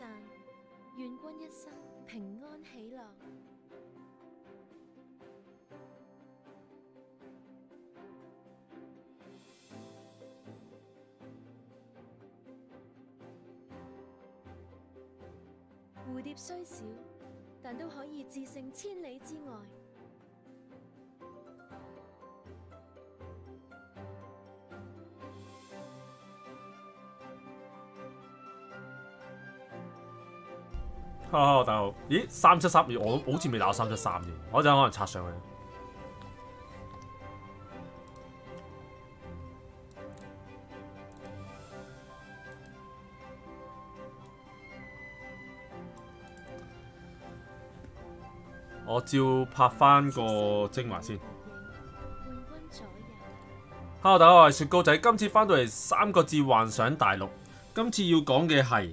散，願君一生平安喜乐。蝴蝶虽小，但都可以自胜千里之外。哦大家好。咦，三七三二，我好似未打三七三添，我陣可能插上去。我照拍翻個精華先。伴君左右，Hello，大家好，我係雪糕仔，今次翻到嚟三個字幻想大陸。今次要講嘅係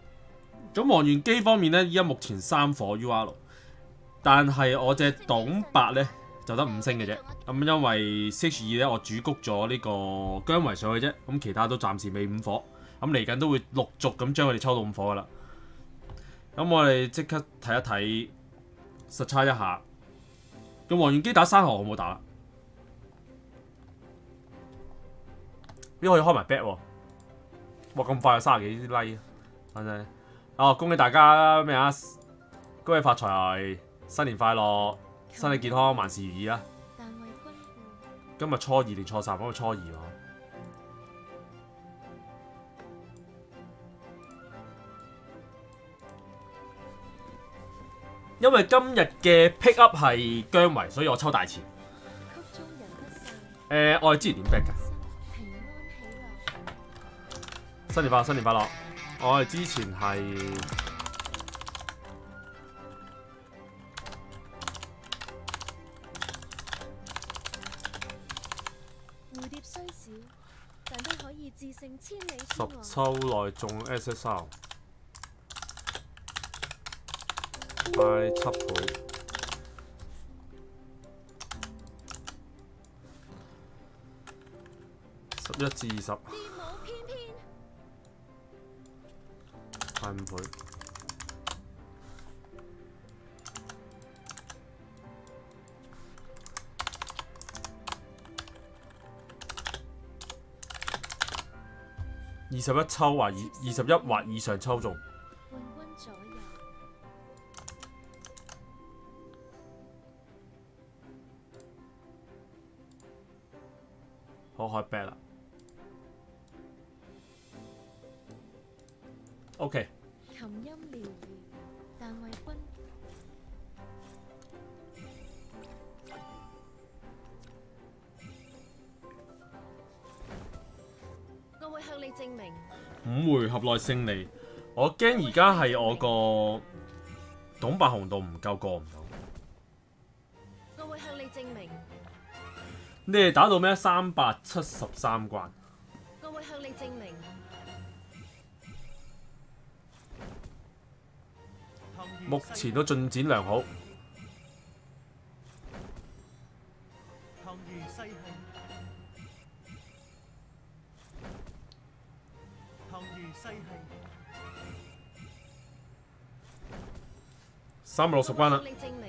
咁黃元機方面咧，依家目前三火 UR，但係我隻董伯咧就得五星嘅啫。咁因為 CH 二咧，我主谷咗呢個姜維上去啫，咁其他都暫時未五火。咁嚟緊都會陸續咁將佢哋抽到五火噶啦。咁我哋即刻睇一睇實測一下。咁黃元機打山河好唔好打啦？呢可以開埋 back 喎！哇咁快就三十幾 like 啊！反正〜哦，恭喜大家咩啊！恭喜發財，新年快樂，身體健康，萬事如意啦！但為君護。今日初二定初三？今日初二喎。因為今日嘅 pick up 係姜維，所以我抽大錢。曲中人不散，誒、我哋之前點 back 㗎？平安喜樂。新年快樂，新年快樂！我係之前係蝴蝶雖小，但都可以自勝千里之十外。抽內中 SSR，快七倍，十一至二十，翻倍，二十一抽或二二十一或以上抽中。勝利，我驚而家係我個董白紅度唔夠過唔到。我會向你證明，你哋打到咩？三百七十三關，我會向你證明，目前都進展良好。三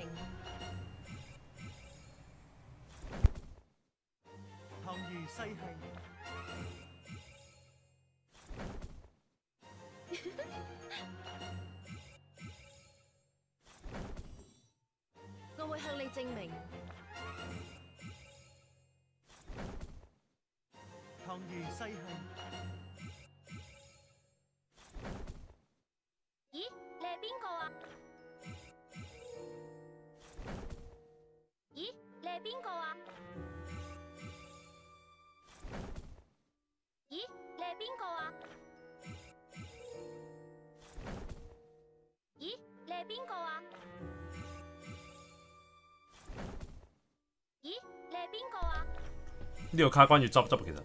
呢個卡關要執執其實。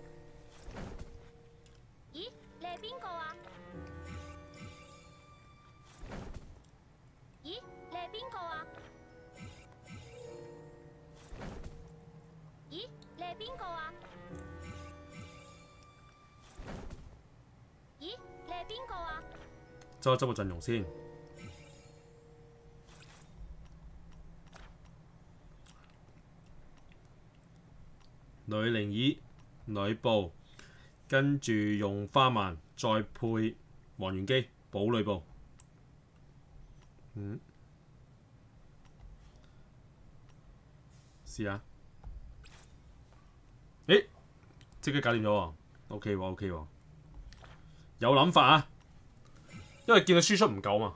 咦，你係邊個啊？咦，你係邊個啊？咦，你係邊個啊？咦，你係邊個啊？執一執個陣容先。女靈椅、呂布，跟住用花曼，再配黃元基、保呂布。嗯，試下。誒，即刻搞掂咗喎，OK 喎，OK 喎，有諗法啊！因為見到輸出唔夠嘛。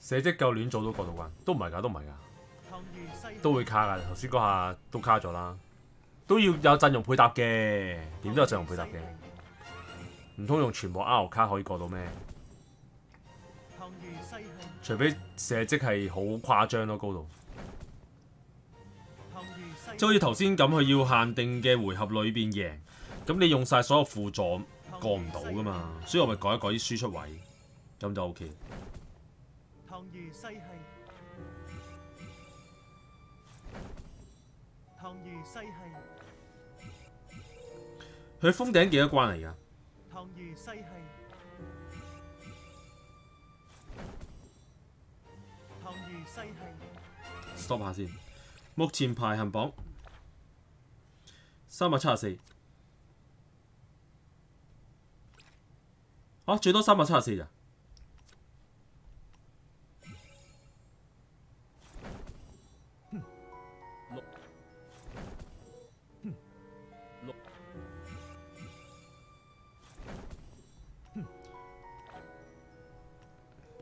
射擊夠亂做到過渡關，都唔係㗎，都唔係㗎，都會卡㗎。頭先嗰下都卡咗啦，都要有陣容配搭嘅，點都有陣容配搭嘅，唔通用全部 R 卡可以過到咩？除非射擊係好誇張咯，高度，即好似頭先咁，佢要限定嘅回合裏邊贏，咁你用晒所有輔助過唔到㗎嘛，所以我咪改一改啲輸出位，咁就 OK。唐如西系，佢封頂幾多關嚟㗎？唐如西系，唐如西系，stop 下先。目前排行榜三百七十四，啊最多三百七十四咋？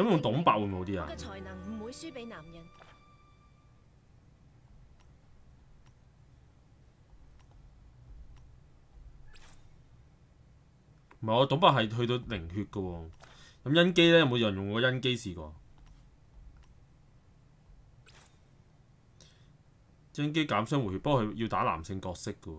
咁用董白會唔好啲啊我嘅？才能唔會輸俾男人。唔係我董白係去到零血嘅喎。咁恩基咧有冇人用過恩基試過？恩基減傷回血，不過佢要打男性角色嘅喎。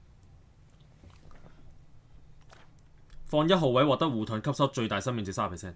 放一號位獲得護盾，吸收最大生命值三十 percent。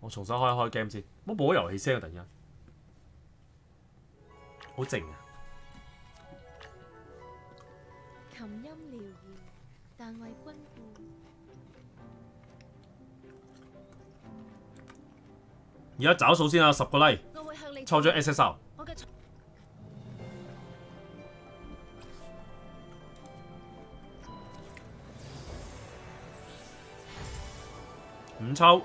我重新開一開 game 先，乜冇咗遊戲聲啊！突然間，好靜啊！琴音療癒，但為君顧。而家找數先啊，十個 like，我會向你抽咗 SSR，五抽，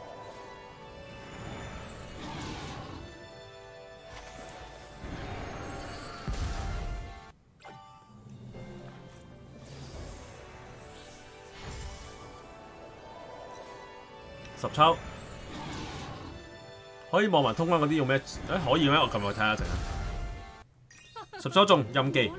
十抽，可以望埋通關嗰啲用咩？誒、可以咩？我撳落去睇下一陣啊！十抽中任記。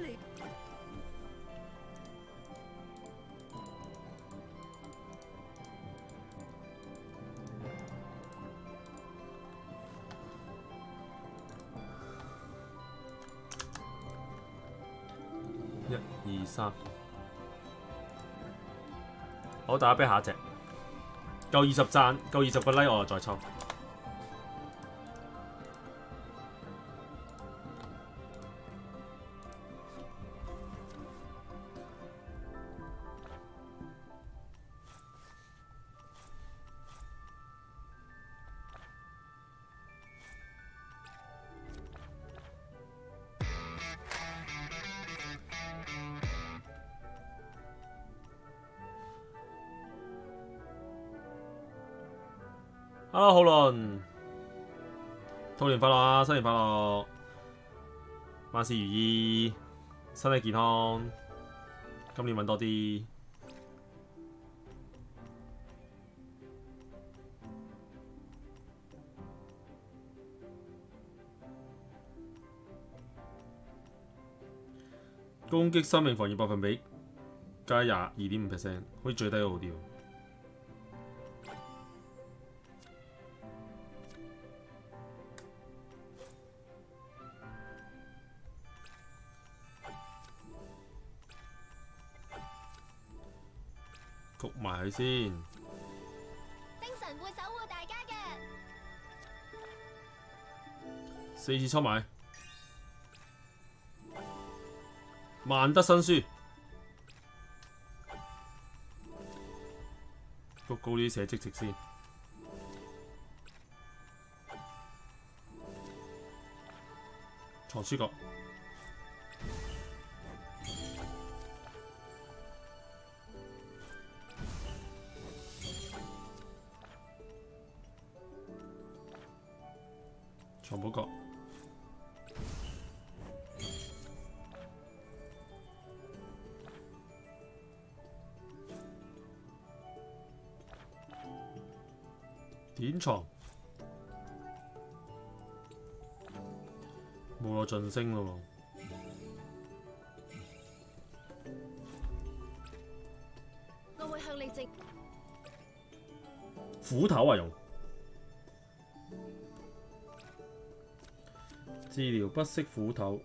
一、二、三，好，大家俾下一隻，夠二十讚，夠二十個 like，我就再抽。身體健康，今年揾多啲。攻擊生命防禦百分比加廿二點五 percent，可以最低嗰個好啲喎。先，精神會守護大家嘅。四次抽埋，萬德新書，谷高啲寫積值先，藏書閣。典藏冇我晋升咯。我会向你直。斧头啊用。治疗不适斧头。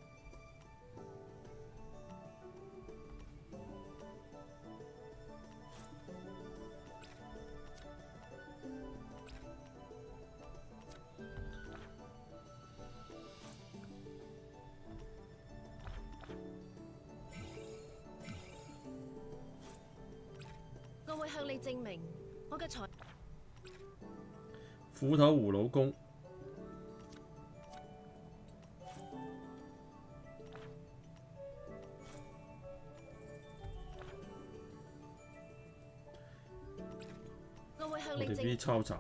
抄襲。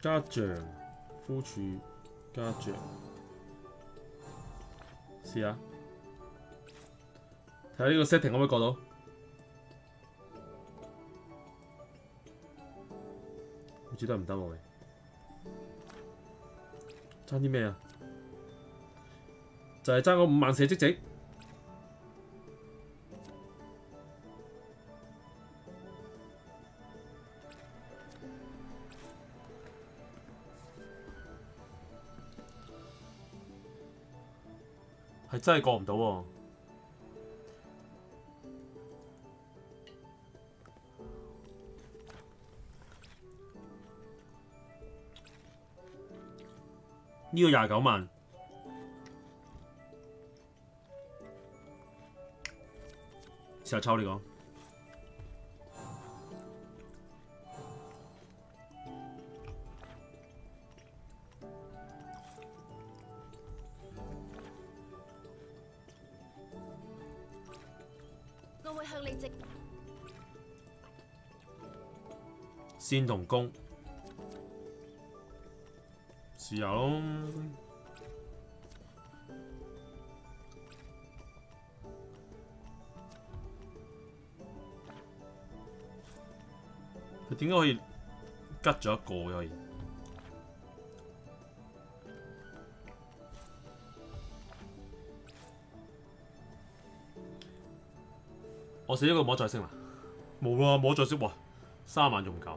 加醬，夫處加醬。試下，睇下呢個 setting 可唔可以過到？好似都係唔得喎。爭啲咩啊？就係爭嗰五萬四積值。真係過唔到喎。呢個廿九萬，試下抽呢先同攻，試下咯。佢點解可以吉咗一個嘅可以？我死咗個摸再升啦，冇啊，摸再升哇，三萬仲唔夠？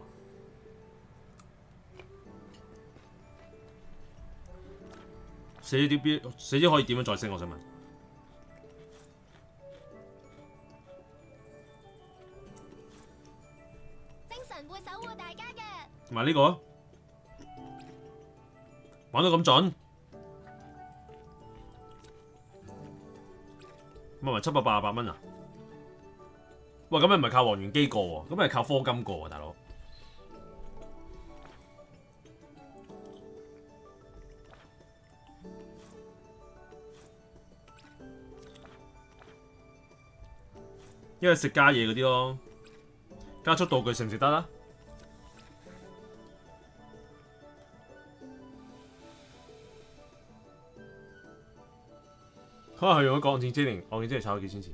死咗啲邊？死啲可以點樣再升？我想問。精神會守護大家嘅。同埋呢個玩到咁準，咪咪七百八十八蚊啊！喂，咁咪唔係靠黃元機過喎，咁咪係靠科金過喎，大佬。因為食加嘢嗰啲咯，加速道具食唔食得啦？可能係用咗鋼鐵精靈，鋼鐵精靈炒咗幾千錢。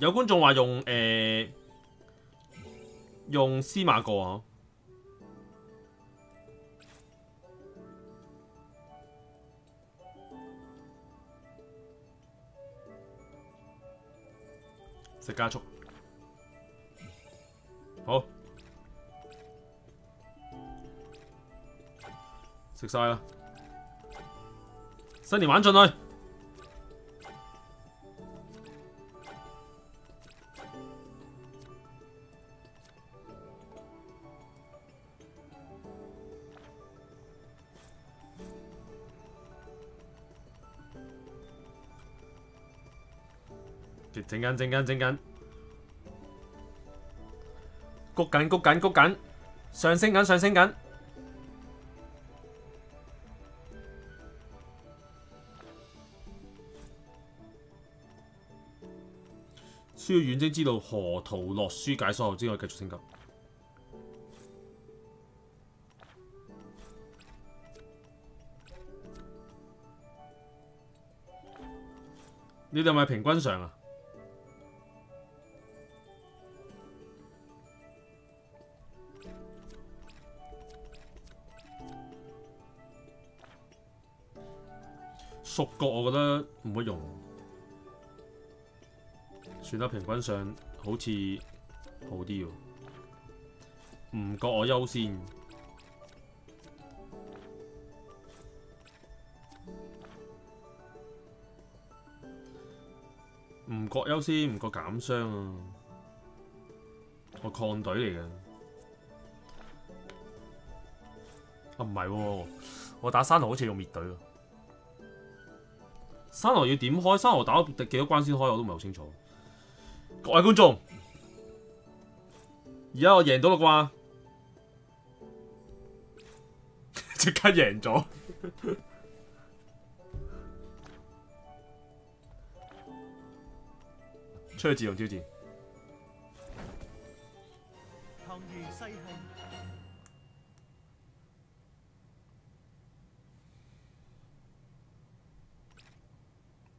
有觀眾話用誒、呃用司馬過啊，食加速，好。食晒啦，新年玩進去。整緊整緊整緊，谷紧谷紧谷紧，上升紧上升紧。需要遠征知道河图洛书解鎖後，先可以繼續升级。你哋咪平均上啊？熟角我覺得唔會用，算啦，平均上好似好啲喎。唔覺我優先，唔覺優先，唔覺減傷啊！我抗隊嚟嘅，啊唔係喎，我打山路好似用滅隊喎。三河要點開？三河打到第幾多關先開？我都唔係好清楚。各位觀眾，而家我贏到啦啩？即刻贏咗！出去自动挑戰。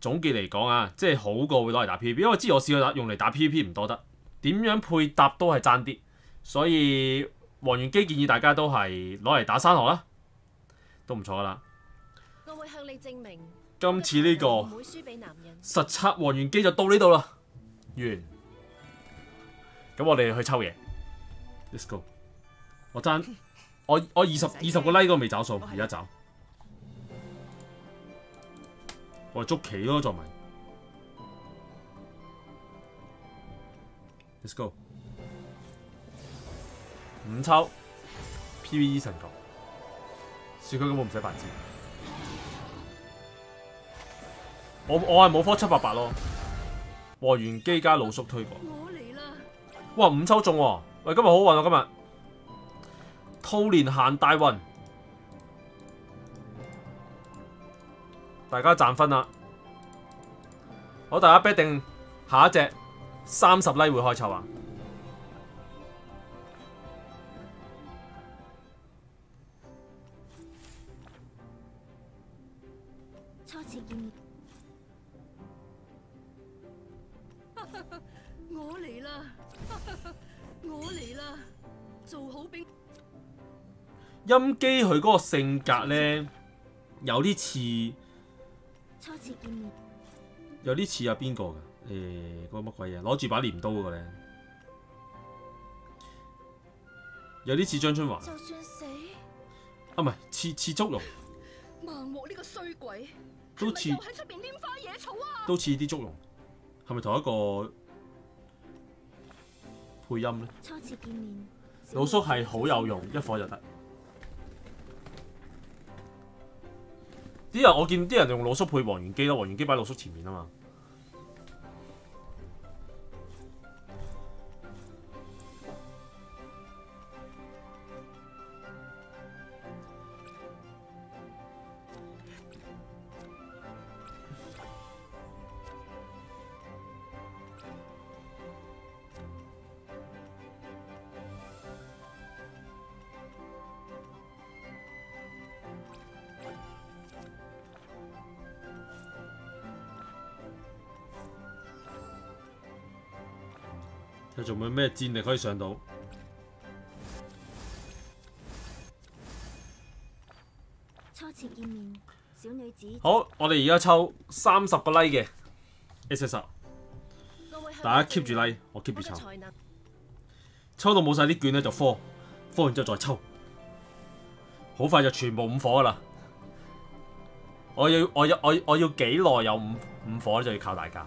總結嚟講啊，即係好過會攞嚟打 PVP，因為之前我試過打用嚟打 PVP 唔多得，點樣配搭都係爭啲，所以黃元基建議大家都係攞嚟打山河啦，都唔錯噶啦。我會向你證明，今次呢、個。實測黃元基就到呢度啦，完。咁我哋去抽嘢，Let's go 我爭我我二十二十個 like 都未找數，而家找。我哋捉棋咯，作文。Let's go。五抽 PVE 神球，小區根本唔使白字。我我係冇科七八八咯，和元机加老叔推過。我嚟啦！哇，五抽中喎！喂，今日好運啊！今日兔年行大運，大家賺分啦！好，大家 bet 定下一隻三十 like 會開抽啊！初次見面，我嚟啦！我嚟啦！做好兵，音機佢嗰個性格呢，有啲似初次見面，有啲似啊邊個㗎？誒、嗰個乜鬼嘢？攞住把镰刀嗰個呢，有啲似張春華就算死，啊，唔係似似祝融，盲目呢個衰鬼，都似喺出邊拈花惹草啊！都似啲祝融，係咪同一個配音咧？初次見面，老叔係好有用，一火就得。啲人我見啲人用老叔配黃元基咯，黃元基擺老叔前面啊嘛。有咩戰力可以上到？初次見面，小女子，好，我哋而家抽三十個 like 嘅 S S R，我會向大家 keep 住 like，我 keep 住抽。抽到冇晒啲券咧就科，科完之後再抽，好快就全部五火噶啦！我要我要我要我要幾耐有五五火咧就要靠大家。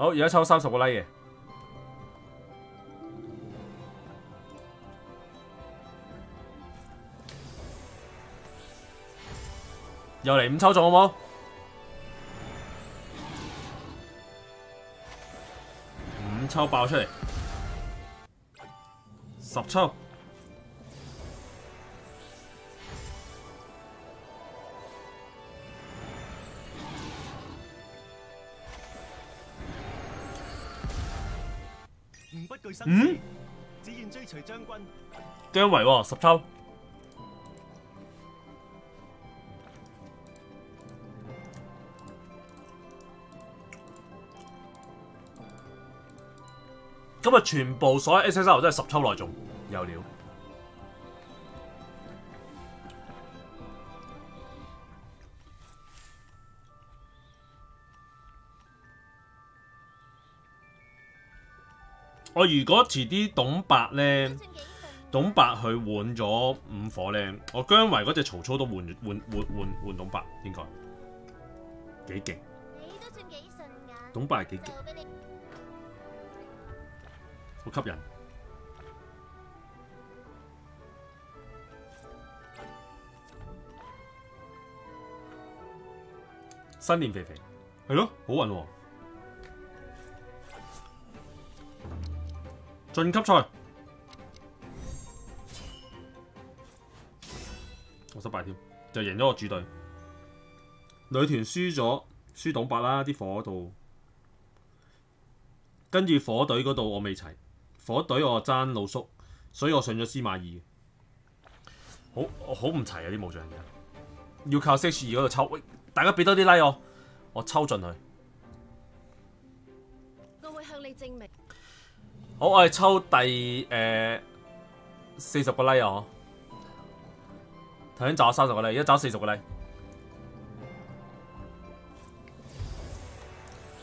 好，而家抽三十個 like 嘅，又嚟五抽中好冇？五抽爆出嚟，十抽，嗯死，只願追隨將軍。姜維喎，十抽。今日全部所有 SSR 都係十抽內中，有料。我如果遲啲董伯咧，董伯佢換咗五火咧，我姜維嗰隻曹操都換換換換換董伯，應該幾勁。董伯係幾勁，好吸引。新年肥肥，係咯，好運喎。晉級賽，我失敗添，就贏咗我主隊。女團輸咗，輸董伯啦，啲火度。跟住火隊嗰度我未齊，火隊我爭老叔，所以我上咗司馬懿。好好唔齊啊啲武將而家，要靠 C H 二嗰度抽。喂，大家俾多啲 like 我，我抽盡佢。我會向你證明。好，我係抽第诶四十个 like 啊！头先找三十个 like，而家找四十个 like。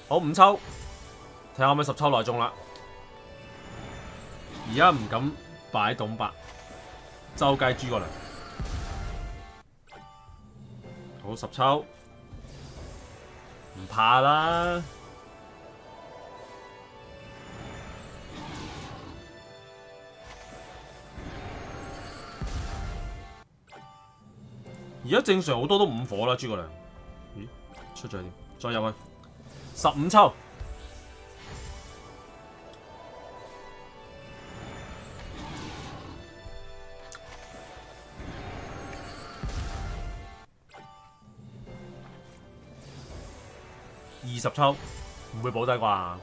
好五抽，睇下可唔可以十抽內中啦。而家唔敢摆董伯，周街諸葛亮。好十抽，唔怕啦。而家正常好多都五火啦，诸葛亮。咦，出咗點？再入去，十五抽。二十抽，唔會保底啩？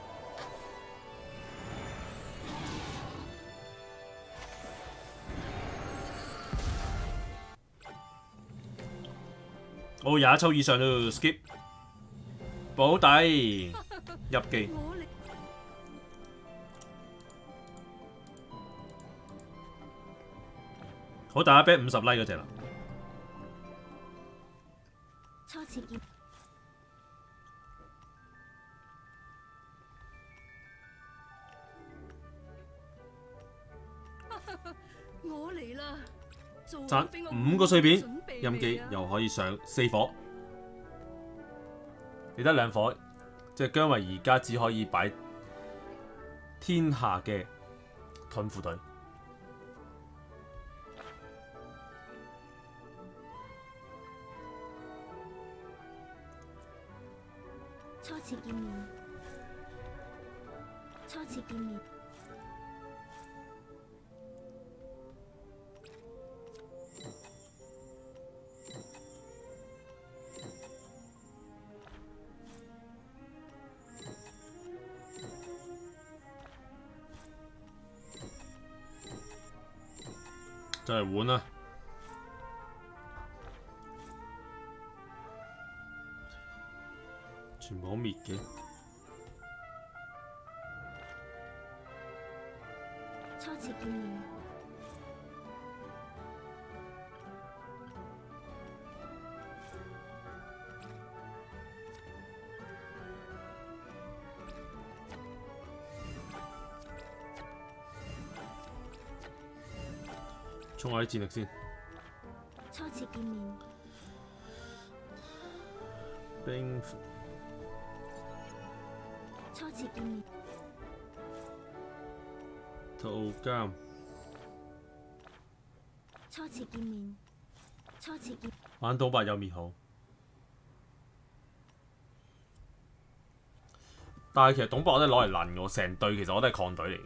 我廿一抽以上都 skip，保底入記。我力好，大家 bet 五十 like 嗰只啦。初次見，我嚟啦！做賺五個碎片準備陰機未啊又可以上四火，你得兩火，即係姜維而家只可以擺天下嘅盾副隊。初次見面，初次見面，就嚟換衝下啲戰力先。初次見面，冰初次見面，套監初次見面，初次見，玩倒白有面好。但係其實董博我都係攞嚟撚嘅喎，成隊其實我都係抗隊嚟嘅。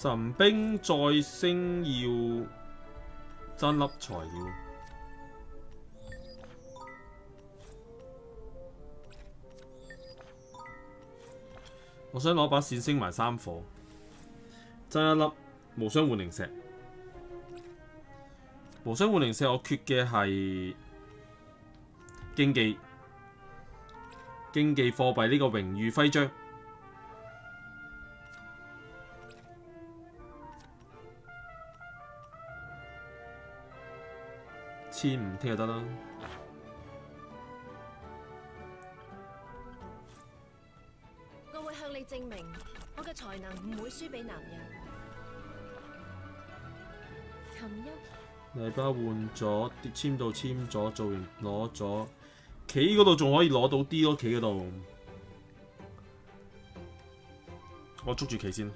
神兵再升要爭粒材料。我想攞把線升埋三火，爭一粒無雙換靈石。無雙換靈石我缺嘅係競技競技貨幣呢個榮譽徽章。千五聽就得啦。我會向你證明，我嘅才能唔會輸俾男人。琴音禮包換咗，啲簽到簽咗，做完攞咗，企嗰度仲可以攞到啲咯，企嗰度。我捉住企先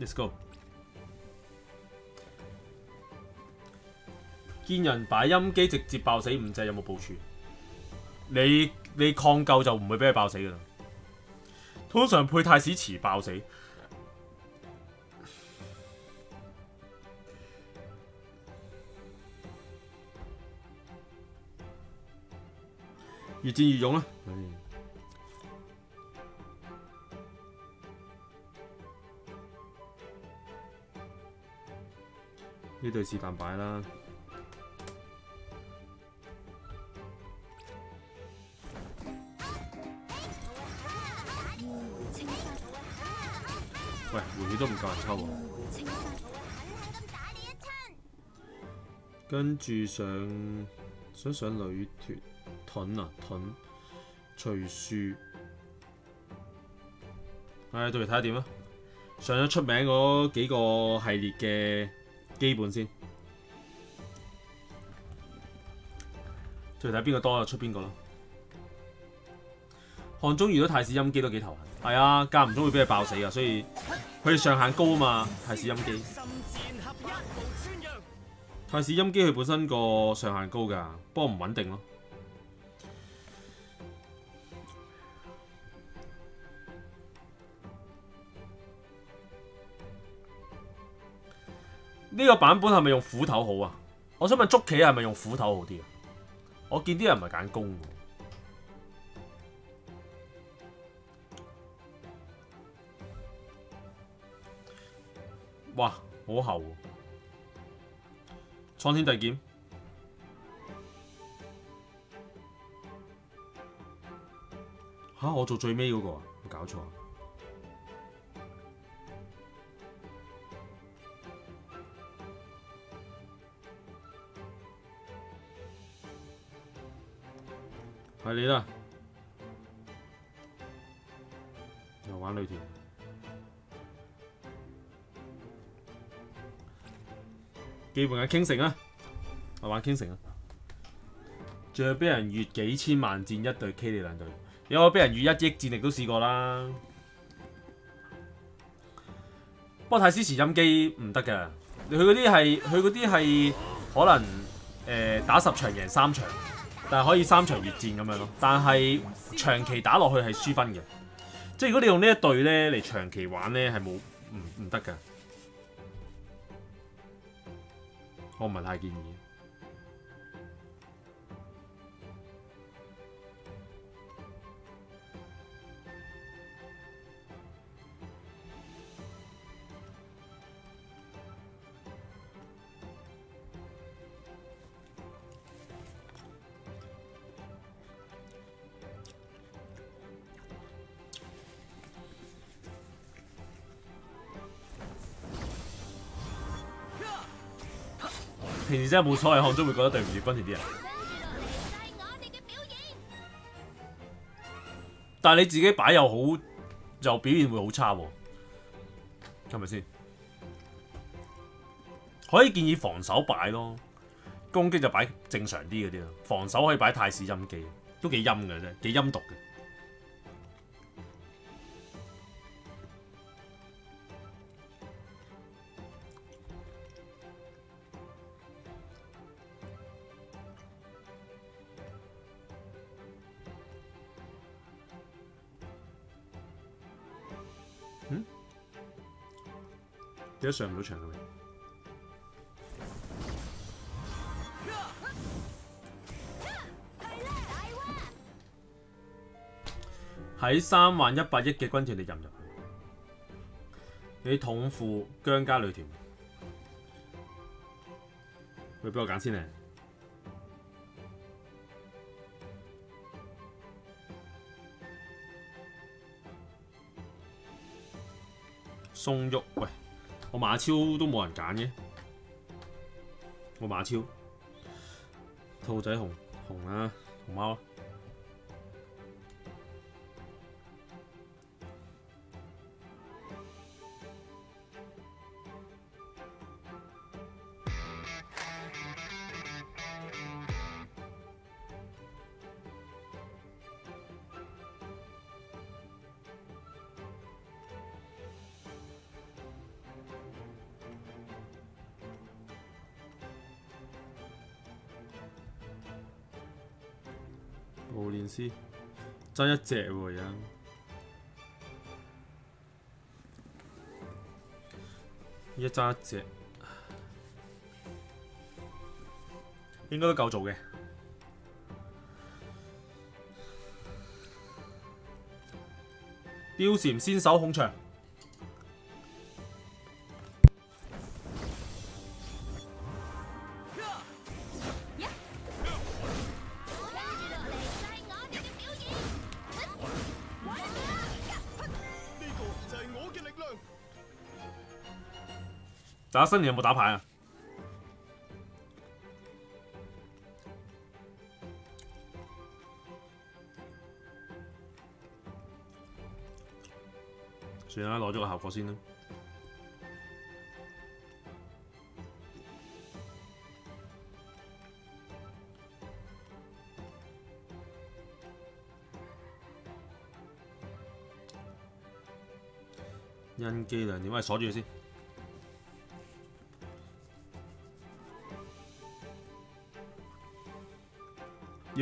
，Let's go。見人擺音機直接爆死五隻，有冇部署？你你抗救就唔會俾佢爆死噶啦。通常配太史遲爆死。越戰越勇啦！呢隊是但擺啦。你，都唔夠人抽喎。燕回青山，跟住上想上女團盾啊盾隨樹，唉，到嚟睇下點啊！上咗出名嗰幾個系列嘅基本先，再睇邊個多就出邊個咯。漢中遇到太史音機都幾頭痕，係啊，間唔中會俾佢爆死啊，所以佢上限高啊嘛，太史音機。太史音機佢本身個上限高㗎，不過唔穩定咯。呢個版本係咪用斧頭好啊？我想問捉棋係咪用斧頭好啲啊？我見啲人唔係揀弓。哇，好厚喎！蒼天帝劍，吓、我做最尾嗰個啊！有搞錯啊！係你啦，又玩女团。基本係傾城啊，我玩傾城啊，仲要俾人越幾千萬戰一隊 K 你兩隊，有我俾人越一億戰力都試過啦。不過太史慈音機唔得㗎，佢嗰啲係佢嗰啲係可能誒、打十場贏三場，但係可以三場越戰咁樣咯。但係長期打落去係輸分嘅，即係如果你用呢一隊咧嚟長期玩咧係冇唔唔得㗎。我唔系太建議。時真係冇所謂，看中會覺得對唔住軍團啲人。但係你自己擺又好，又表現會好差喎，係咪先？可以建議防守擺咯，攻擊就擺正常啲嗰啲咯。防守可以擺太史陰機，都幾陰嘅啫，幾陰毒嘅。點解上唔到場嘅？喺三萬一百億嘅軍團，你入唔入去？你統副姜家女團，你俾我揀先咧。宋玉，喂，我马超都冇人揀嘅，我马超，兔仔熊熊啊，熊猫啊。爭一隻喎而家，而家爭一隻，應該都夠做嘅。貂蟬先手控場，大家新年有冇打牌啊？算啦，攞咗個效果先啦。印記亮點，喂，鎖住佢先。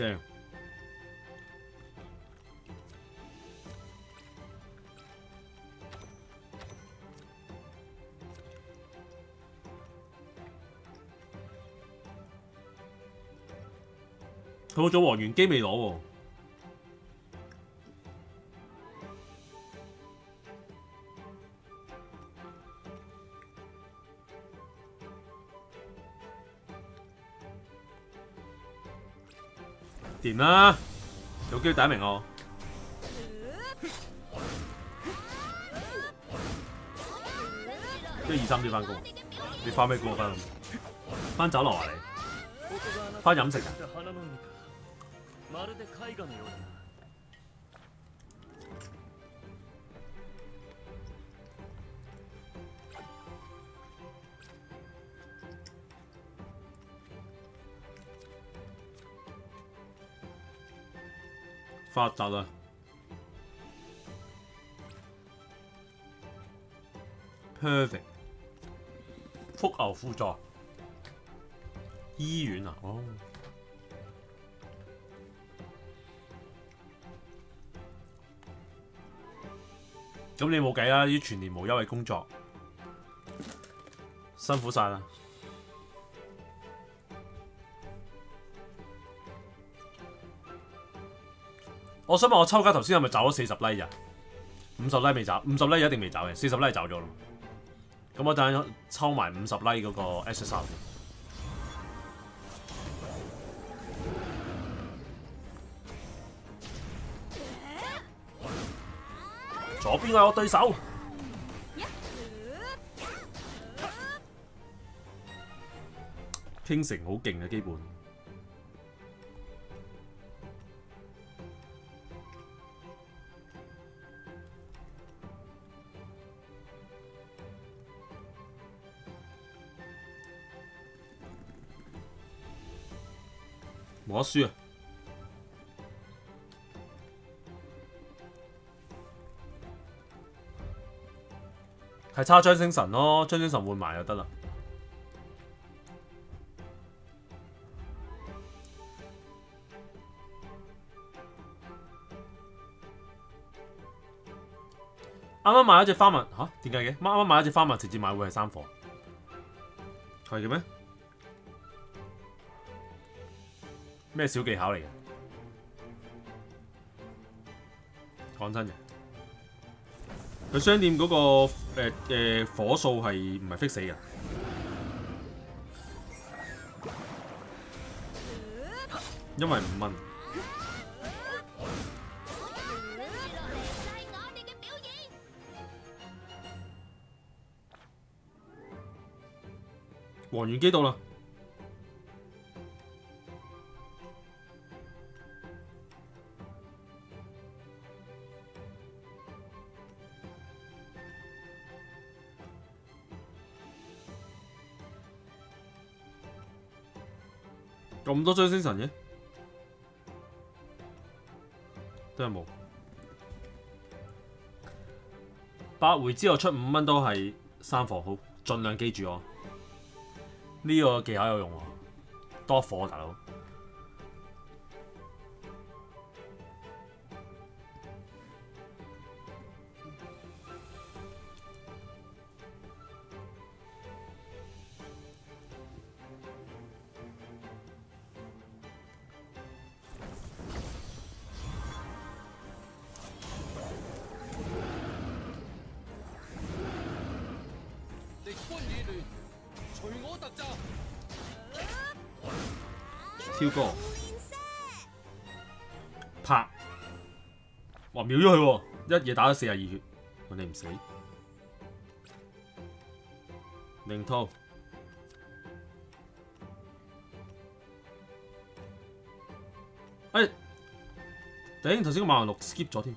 正。佢做黃元機未攞喎，掂啦，有機會打明我。一二三先翻工，你翻咩工啊？翻翻酒樓啊你？翻飲食啊？花の海かまるで絵画のようだな發達啦！perfect，福牛輔助，醫院啊，哦， 咁你冇計啦，啲全年無休嘅工作，辛苦晒啦。 我想問我抽卡頭先係咪走咗四十 like 咋？五十 like 未走，五十 like 一定未走嘅，四十 like 走咗啦。咁我等陣抽埋五十 like 嗰個 SSR。左邊係我對手，傾城好勁嘅基本。冇得輸啊！係差張星神咯，張星神換埋就得啦。啱啱買咗隻花紋吓？點解嘅？啱啱買咗隻花紋，直接買會係三房，係嘅咩？咩小技巧嚟嘅？讲真嘅，佢商店嗰、個誒、呃呃火数系唔系 fix 死嘅？因为五蚊。黃元基到啦！咁多張星神嘅，都係冇。八回之後出五蚊都係三房，好，盡量記住我。呢、個技巧有用喎，多火大佬。秒咗佢喎，一夜打咗四廿二血，問你唔死。零套，哎，頂頭先個馬雲六 skip 咗添。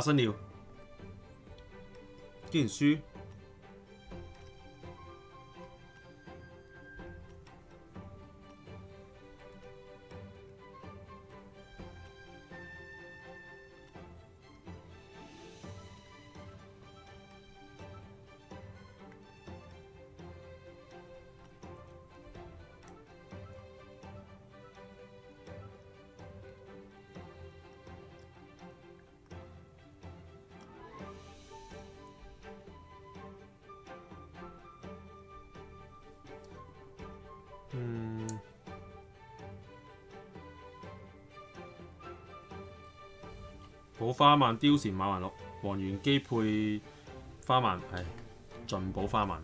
發生了，竟然輸。補花曼、貂蟬、馬環綠、黃元基配花曼，係盡補花曼。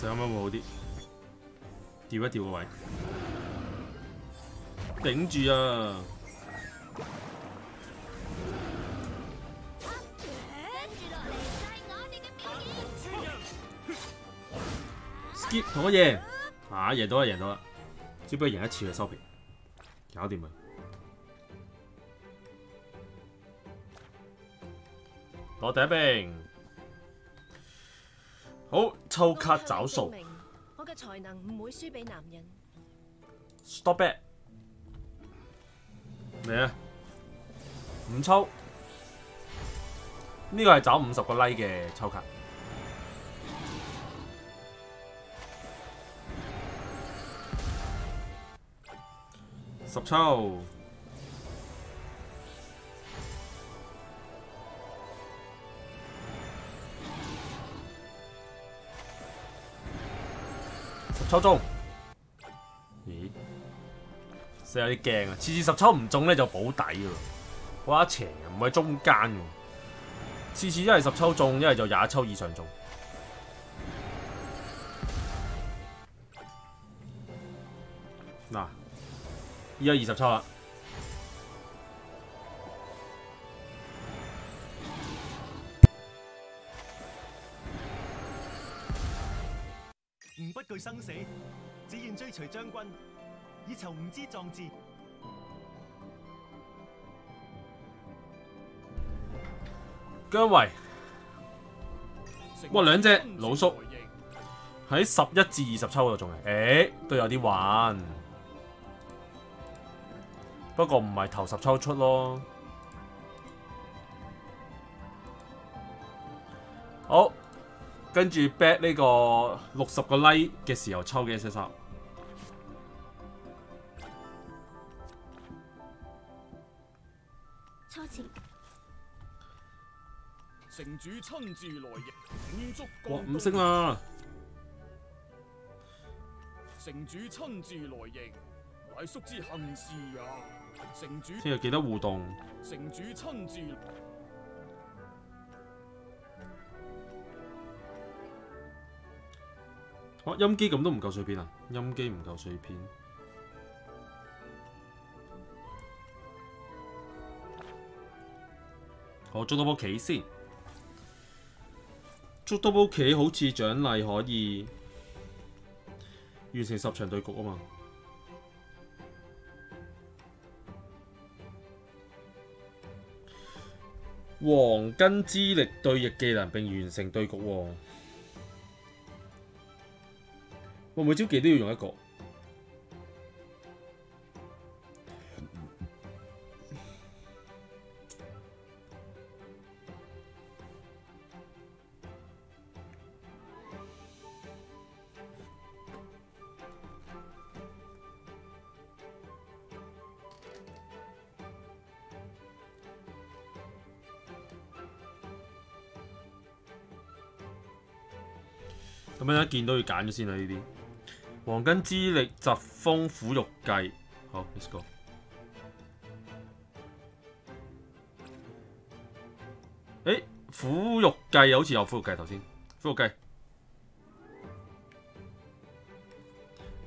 上蚊會好啲，調一調個位，頂住啊！同我贏，啊贏到啦贏到啦，只不過贏一次就收皮，搞掂啦。攞第一兵，好抽卡找數我嘅才能唔會輸俾男人。，stop it，咩啊？唔抽，呢個係找五十個 like 嘅抽卡。十抽，十抽中，咦？死有啲驚啊！次次十抽唔中咧就保底喎，哇斜啊，唔係中間喎。次次一係十抽中，一係就廿抽以上中。依家二十抽啦，吾不懼生死，只願追隨將軍，以酬吾之壯志。姜維。哇兩隻老叔。喺十一至二十抽嗰度仲係，誒都有啲玩，不過唔係頭十抽出咯。好，跟住 bet 呢個六十個 like 嘅時候抽嘅 S S R，初次。城主親自來迎，五足哇五星啦，城主親自來迎，乃叔之行事啊！城主聽日記得互動。城主親自來哦，音機咁都唔夠碎片啊！音機唔夠碎片。好，捉到波棋先。捉到波棋好似獎勵可以完成十場對局啊嘛。黄金之力对弈技能并完成对局、我每招技都要用一个。一見到要揀咗先啦，呢啲。黃金之力、疾风、苦肉計，好，let's go。誒，苦肉計好似有苦肉計頭先，苦肉計。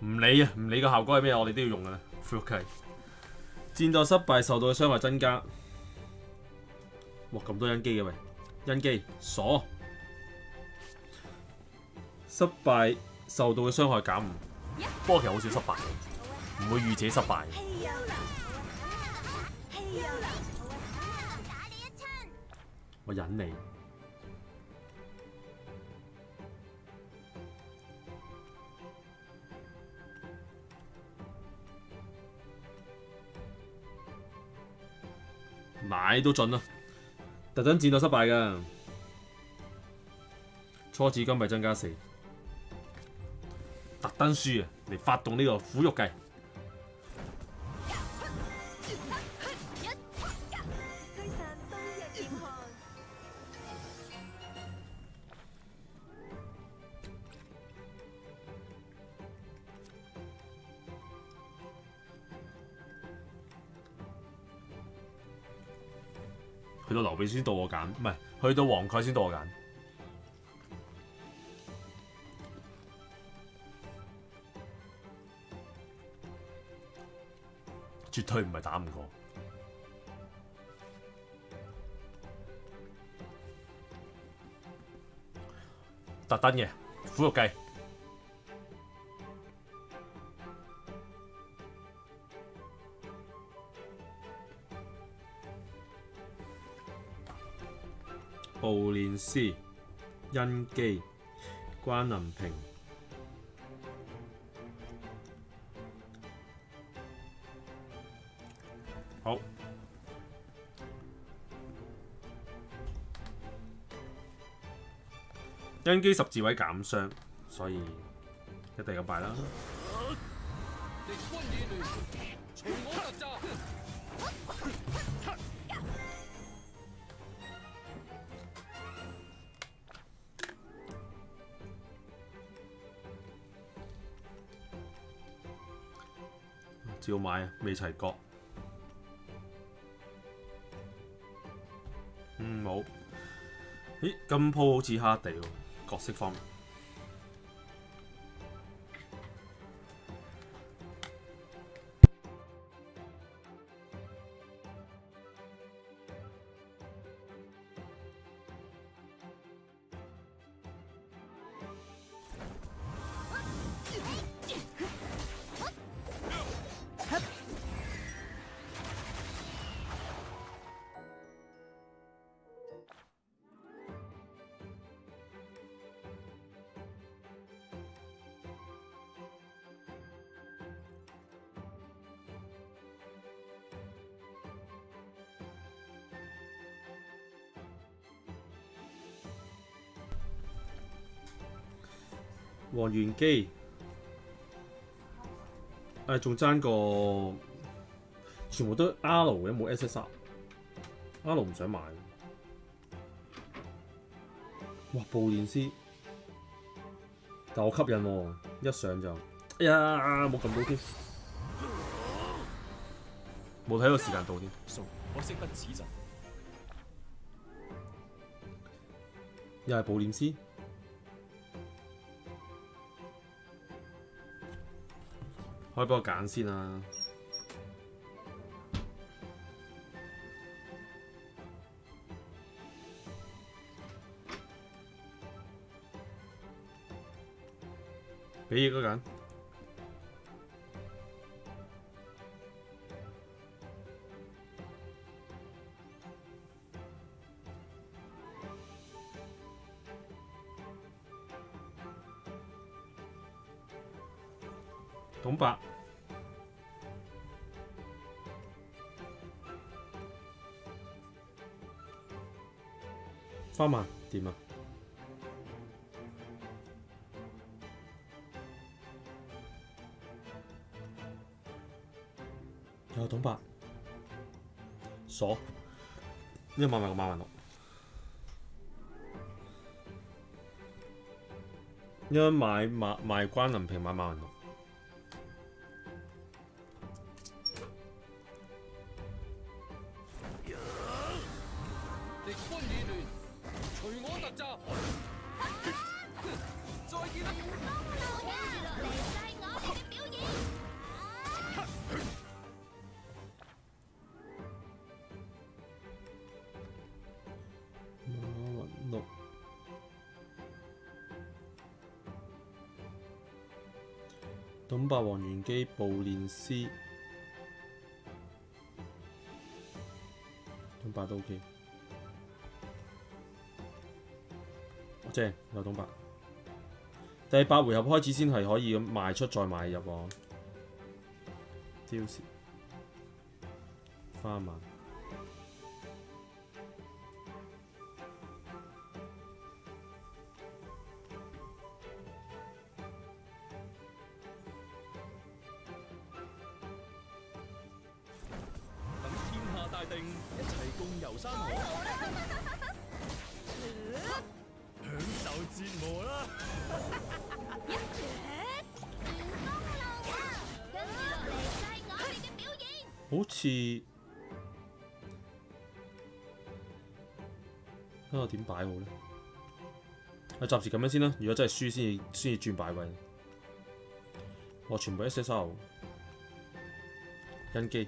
唔理啊，唔理個效果係咩，我哋都要用噶啦。苦肉計。戰鬥失敗受到嘅傷害增加。哇，咁多印機嘅喂，印機鎖。失敗受到嘅傷害減五。不過其實好少失敗，唔會預自己失敗。稀有啦，稀有啦，打你一餐。我忍你。買都準啦，特登戰鬥失敗噶，初次金幣增加四，特登书啊，嚟發動呢個苦肉計。去到劉備先到我揀，唔係去到黃蓋先到我揀。對唔係打唔過。特登嘅苦肉計，步練師、甄姬、關林平。甄姬十字位減傷，所以一定有敗啦。照買啊，未齊角。嗯，冇。咦，今鋪好似黑地喎，角色方面。黃元基，誒仲爭個，全部都 R 嘅，冇 SSR，R 唔想買。哇！暴練師，但我吸引喎，一上就，哎呀冇撳到添，冇睇到時間到添。熟，可惜不此陣。又係暴練師，可以幫我揀先啦。俾依個揀，花曼點啊？有董伯鎖，呢個買埋個馬雲六，因為買馬賣關能平買馬雲六，基步練師，董伯都 OK。正有董伯。第八回合開始先係可以咁賣出再買入喎。招時花曼。齊共遊山河，享受折磨啦！跟住落嚟就係我哋嘅表演。好似睇我點擺好咧？啊，暫時咁樣先啦。如果真係輸先至先至轉擺位。我全部 SSR 印機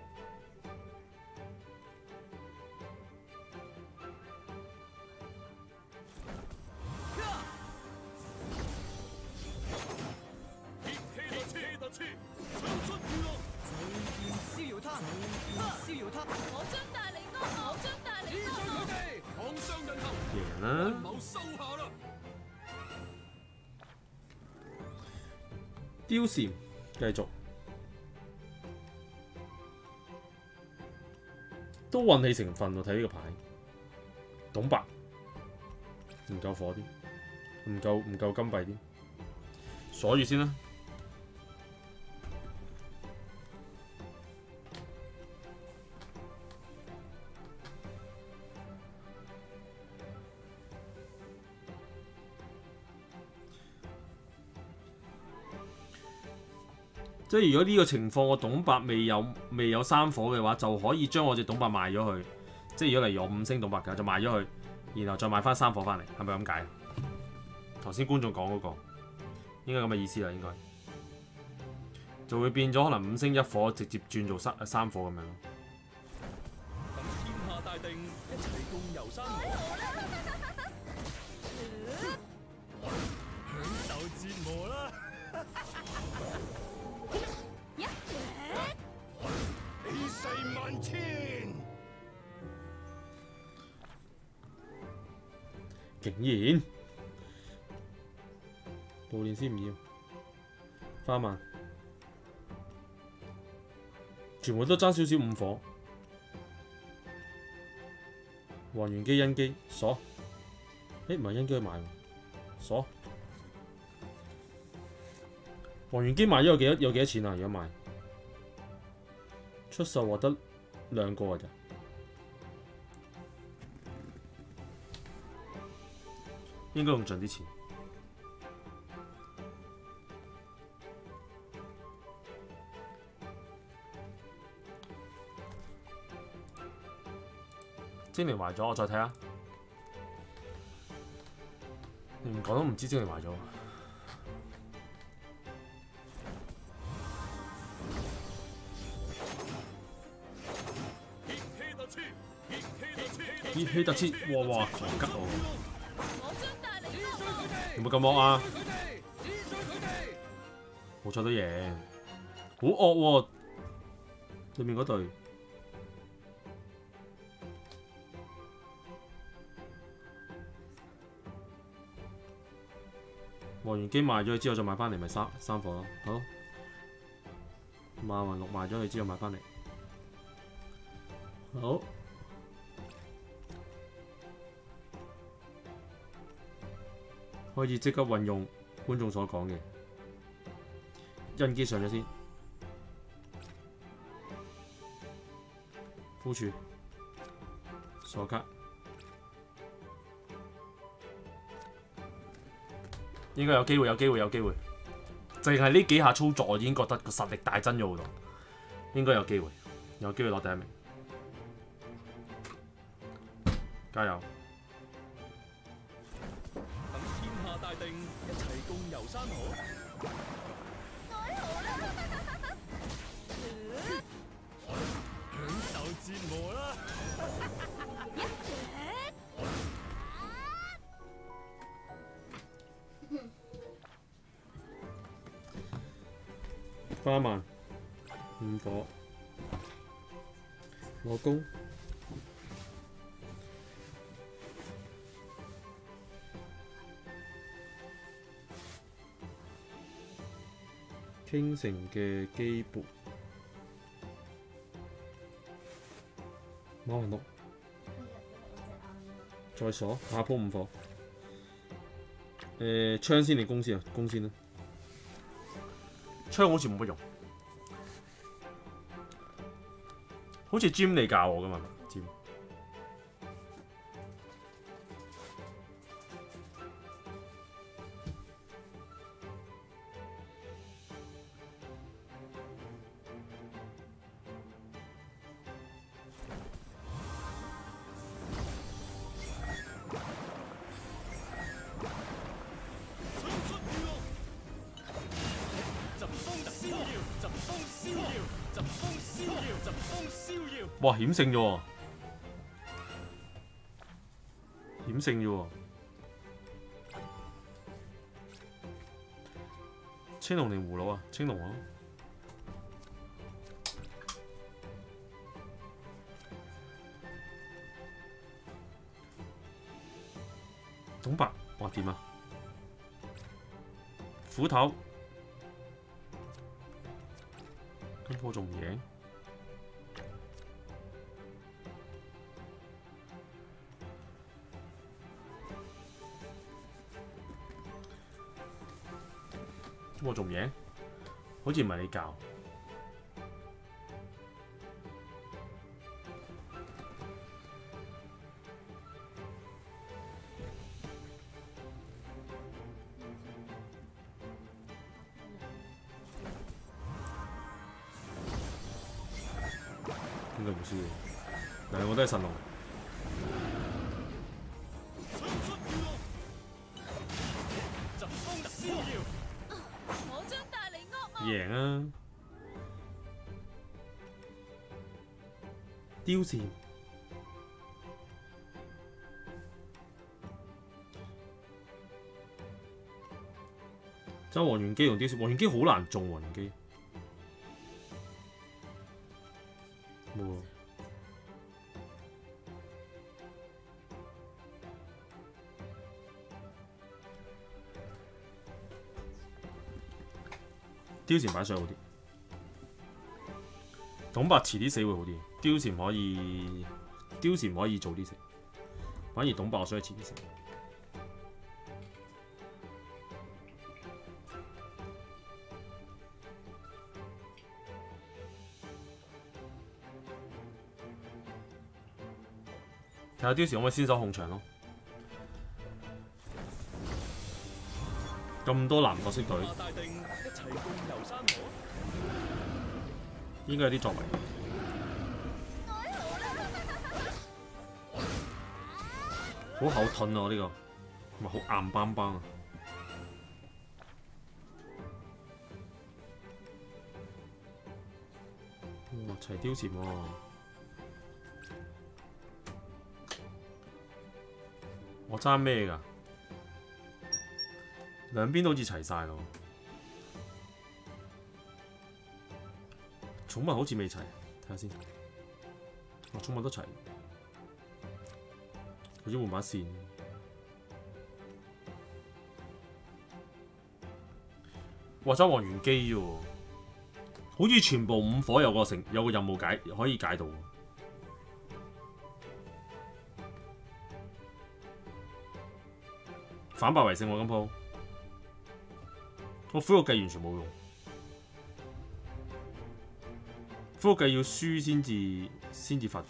貂蟬繼續。都運氣成分喎，睇呢個牌，董白。唔夠火啲，唔夠唔夠金幣啲，鎖住先啦。即係如果呢個情況，我董伯未有未有三火嘅話，就可以將我隻董伯賣咗佢。即係如果例如我五星董伯嘅，就賣咗佢，然後再買翻三火翻嚟，係咪咁解？頭先觀眾講嗰、個應該咁嘅意思啦，應該就會變咗可能五星一火直接轉做三三火咁樣咯。等天下大定，一齊共遊山河，然。暴練先唔要，花曼全部都爭少少五火，黃元基恩基鎖，誒唔係恩基去買喎，鎖，黃元基買咗有幾多有幾多錢啊？如果賣出售獲得兩個㗎應該用盡啲錢。精靈壞咗，我再睇下。你唔講都唔知精靈壞咗。希特切，希咦，希特切，哇哇，狂吉我，我將帶嚟安樂。有冇咁惡啊？冇错，都贏，好惡喎、對面嗰隊。黃元基賣咗佢之後，再買翻嚟咪三三貨咯。好，馬雲六賣咗佢之後買翻嚟。好，可以即刻運用觀眾所講嘅。印機上咗先，呼處鎖卡，應該有機會，有機會，有機會。淨係呢幾下操作，我已經覺得個實力大增咗好多，應該有機會，有機會攞第一名。加油！傾城嘅基盤，馬雲六，再鎖下鋪五火。誒、槍先定弓先啊？弓先啦。槍好似冇乜用，好似 Jim 你教我噶嘛險勝咗喎，險勝咗。青龍定葫蘆啊？青龍啊！董白，哇点啊！斧頭，咁我仲唔贏？做嘢？好似唔係你教。貂蟬，周黃元基同貂蟬，黃元基好難中黃元基，冇啊！貂蟬擺上好啲，董伯遲啲死會好啲。貂蝉可以，貂蝉可以早啲死，反而董伯我想遲啲死。睇下貂蝉可唔可以先手控場咯？咁多男角色隊應該有啲作為。好厚盾啊！我呢、個，咪好硬邦邦啊！哇！齊貂蟬喎，我爭咩㗎？兩邊都好似齊晒咯。寵物好似未齊，睇下先。我寵物都齊，佢想換把線。哇！周王元基啫喎，好似全部五火有個成有个任務解可以解到。反敗為勝喎，今鋪。我苦肉計完全冇用。科技要输先至先至发动。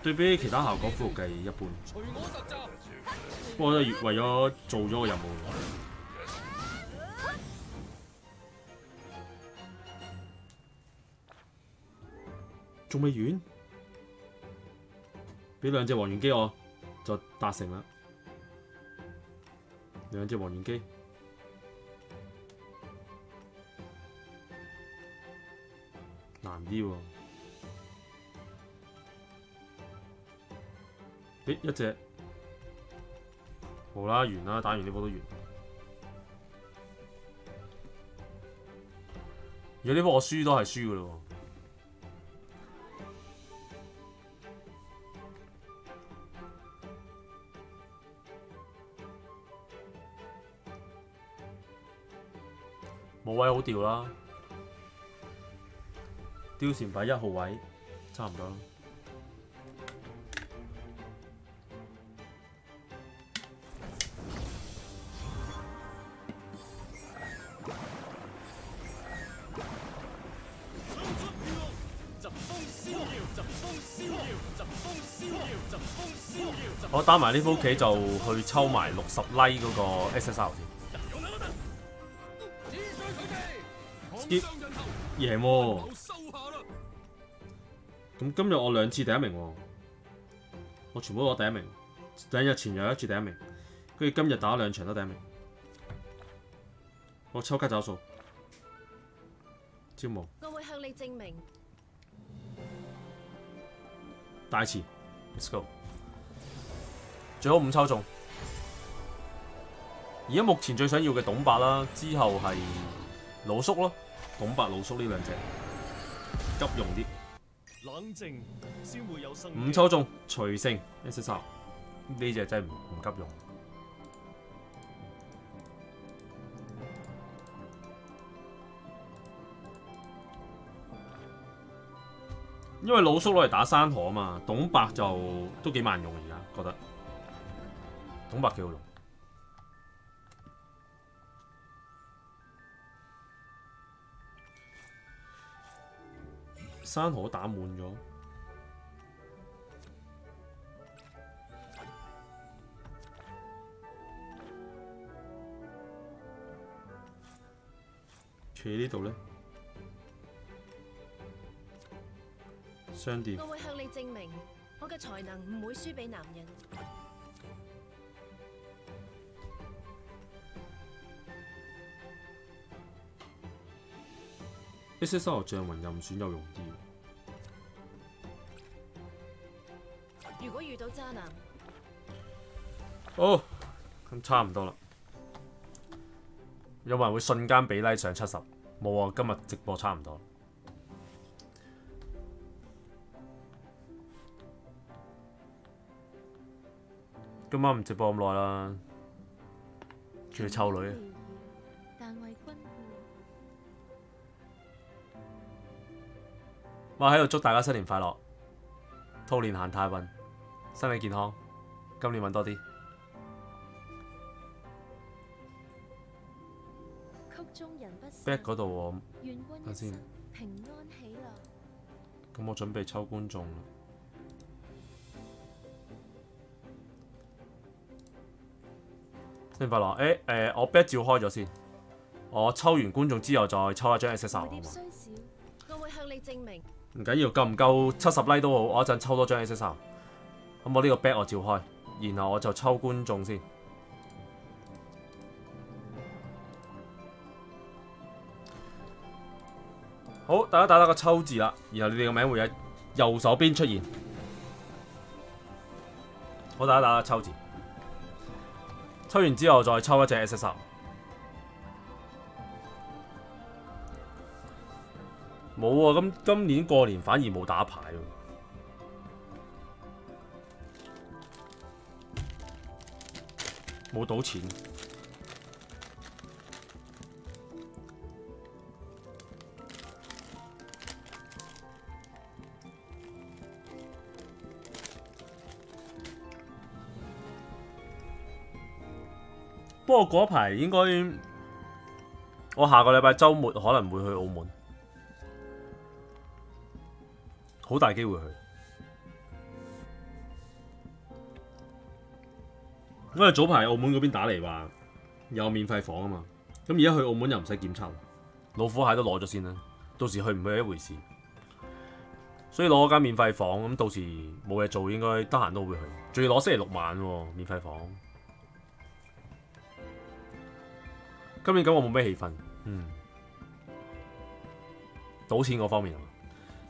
对比其他效果，科技一般。我都为咗做咗个任务。仲未完，俾两只黄猿机我就达成啦。两只黄猿机。啲喎。咦，一隻好啦，完啦，打完呢波都完。如果呢波我輸都係輸噶咯。冇位好掉啦，貂蝉擺一號位，差唔多我打埋呢鋪棋就去抽埋六十 like 嗰個 SSR 先，有兩得，止碎佢哋，Skip。上人頭，贏喎！咁今日我兩次第一名喎，我全部都攞第一名。兩日前又一次第一名，跟住今日打兩場都第一名。我抽卡找數，招募我會向你證明，大詞，let's go。最好五抽中。而家目前最想要嘅董伯啦，之後係老叔咯，董伯老叔呢兩隻急用啲。冷靜先會有生機五抽中，隨勝 S 三呢只真系唔唔急用。因为老叔攞嚟打山河啊嘛，董白就都几万用而家觉得，董白几好用。山河打滿咗。企呢度呢，商店我會向你證明，我嘅才能唔會輸俾男人。S S R 象雲任選有用啲。遇到渣男，好，咁差唔多啦。有冇人會瞬間比例上七十？冇啊，今日直播差唔多。今晚唔直播咁耐啦，仲要湊女。但為君。我喺度祝大家新年快樂，兔年行大運，身體健康，今年揾多啲。back，嗰度等先平安喜樂。咁我準備抽觀眾啦。新年快樂！誒、誒，我 back 照開咗先，我抽完觀眾之後再抽一張 S S R 好嘛？我會向你證明，唔緊要，夠唔夠七十 like 都好，我一陣抽多張 S S R。咁我呢個 back 我照開，然後我就抽觀眾先。好，大家打打個抽字啦，然後你哋個名會喺右手邊出現。好，大家打打抽字，抽完之後再抽一隻 S S。冇啊，咁今年過年反而冇打牌喎。冇賭錢。不過嗰排應該，我下個禮拜週末可能會去澳門，好大機會去。因為早排澳門嗰邊打嚟話有免費房啊嘛，咁而家去澳門又唔使檢測，老虎蟹都攞咗先啦，到時去唔去係一回事。所以攞間免費房咁，到時冇嘢做，應該得閒都會去。仲要攞星期六晚喎、免費房。今年咁我冇咩氣氛，嗯，賭錢嗰方面啊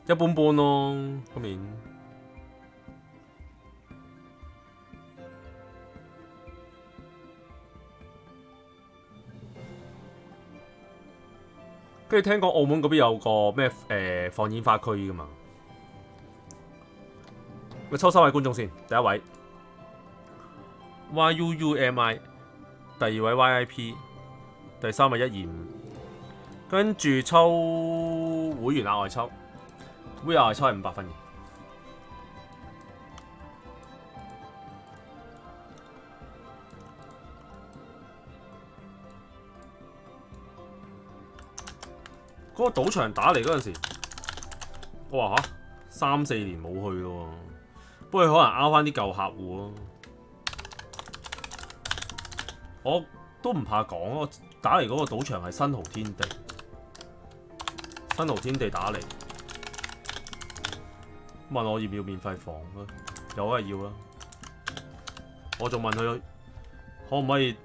一般般咯。今年跟住聽講澳門嗰邊有個咩誒、放煙花區噶嘛？咪抽三位觀眾先，第一位 Y U U M I，第二位 Y I P，第三位一二五，跟住抽會員額外抽，會員額外抽係五百分嘅。嗰個賭場打嚟嗰陣時，我話嚇三四年冇去咯，不過可能拗翻啲舊客戶咯。我都唔怕講咯，打嚟嗰個賭場係新濠天地，新濠天地打嚟問我要唔要免費房啊，有梗係要啦。我仲問佢可唔可以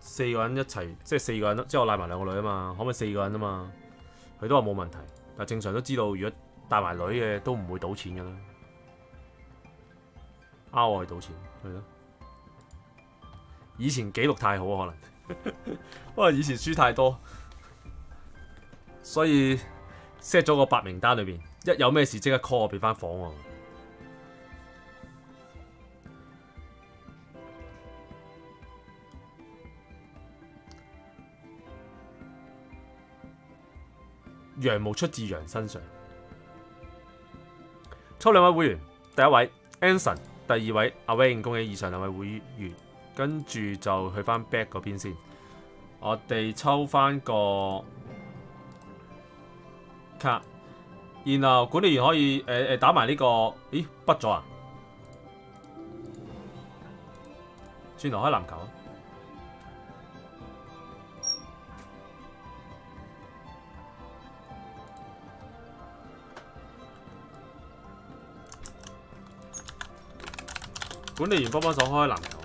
四個人一齊，即係四個人，即係我賴埋兩個女啊嘛，可唔可以四個人啊嘛？佢都话冇问题，但正常都知道，如果带埋女嘅都唔会赌钱噶啦，阿我去赌钱，系咯。以前记录太好，可能，可能以前输太多，所以 set 咗个白名单里面，一有咩事即刻 call 我俾翻房我。羊毛出自羊身上。抽两位会员，第一位 Anson，第二位阿 Wing，恭喜以上两位会员。跟住就去翻 back 嗰边先。我哋抽翻个卡，然后管理员可以诶诶、打埋呢、个，咦笔咗啊？转头开篮球啊！管理员帮帮手开篮球。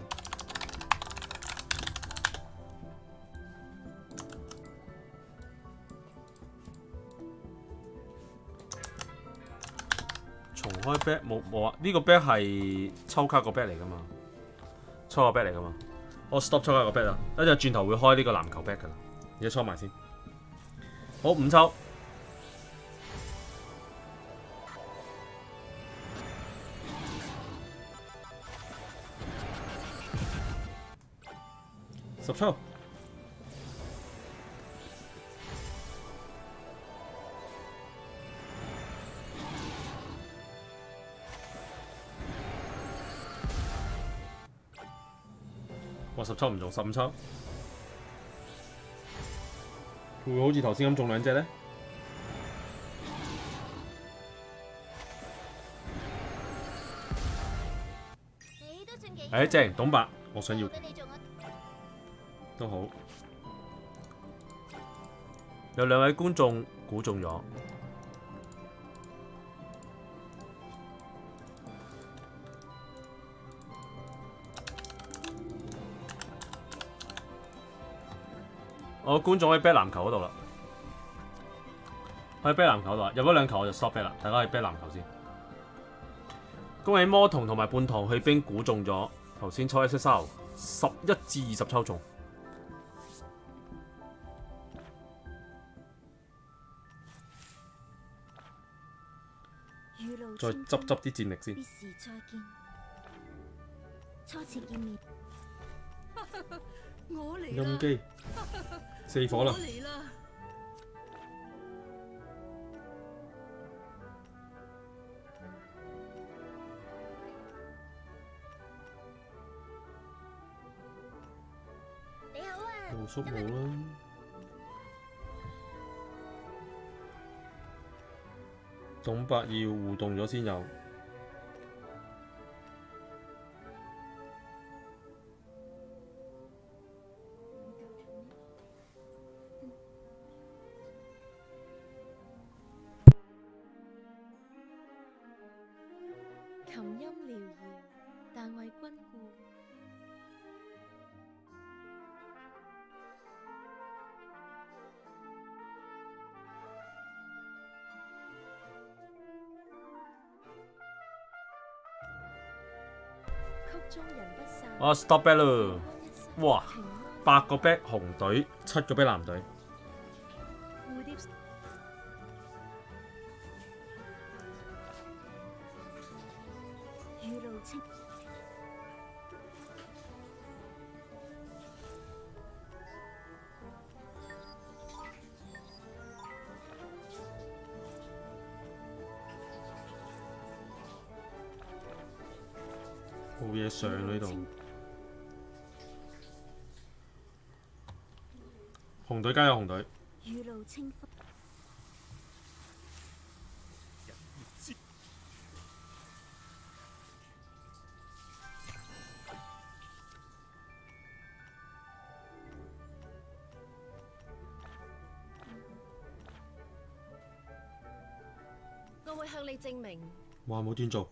重开 back 冇冇啊？呢、个 back 系抽卡个 back 嚟噶嘛？抽個 back 嚟噶嘛？我 stop 抽卡个 back 啦，一阵转头会开呢个篮球 back 噶啦，而家抽埋先。好五抽。十抽。我！十抽唔中，十五抽，會唔會好似頭先咁中兩隻咧？你都算幾誒、正董伯，我想要！都好。有兩位觀眾估中咗，我觀眾喺啤籃球嗰度啦，喺啤籃球度，入咗兩球我就 stop bet 啦，大家去啤籃球先。恭喜魔童同埋半堂去兵估中咗，頭先抽 S S R 十一至二十抽中。再千執執啲戰力先必。是再見。初次見面，我嚟音機四火啦！你好啊！露宿冇啦。總伯要互動咗先有。我 stop back 咯，哇八个 back 红队，七个 back 蓝队。你證明，哇，冇端做。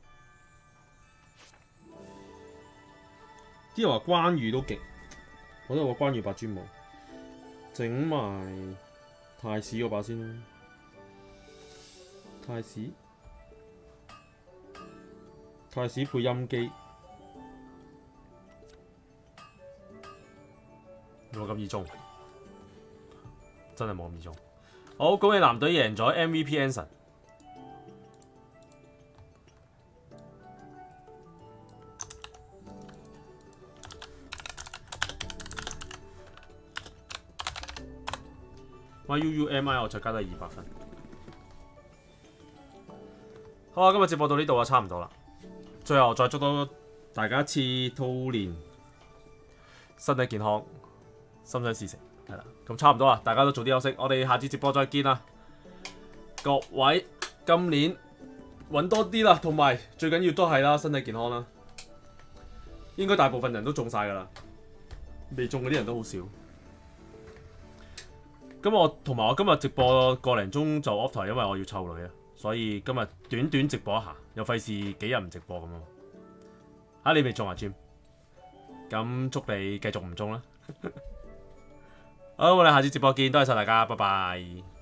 啲人話關羽都勁，我都话关羽把專武，整埋太史嗰把先啦。太史，太史配音機，冇咁易中，真係冇咁易中。好，恭喜藍隊贏咗 MVP Anson。U U M I 我再加多二百分。好啊，今日直播到呢度啊，差唔多啦。最後再祝到大家一次兔年身體健康，心想事成，係啦。咁差唔多啦，大家都早啲休息。我哋下次直播再見啦，各位今年揾多啲啦，同埋最緊要都係啦，身體健康啦。應該大部分人都中晒㗎啦，未中嗰啲人都好少。咁我同埋我今日直播個零鐘就 off 台，因為我要湊女啊，所以今日短短直播一下，又費事幾日唔直播咁啊！嚇你未中啊，Jim？咁祝你繼續唔中啦！好，我哋下次直播見，多謝晒大家，拜拜。